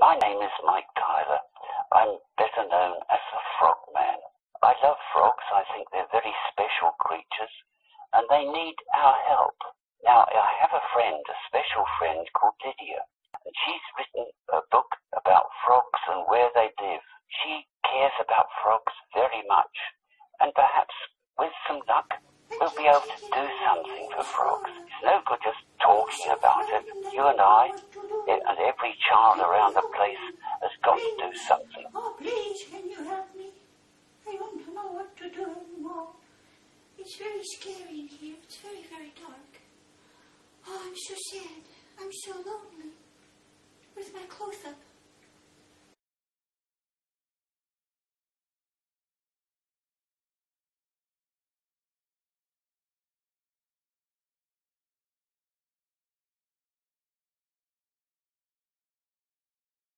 My name is Mike Tyler. I'm better known as the Frogman. I love frogs. I think they're very special creatures, and they need our help. Now, I have a friend, a special friend called Lydia, and she's written a book about frogs and where they live. She cares about frogs very much, and perhaps with some luck, we'll be able to do something for frogs. It's no good just talking about it. You and I, and every child around the place has got to do something. Oh, please, can you help me? I don't know what to do anymore. It's very scary in here. It's very, very dark. Oh, I'm so sad. I'm so lonely.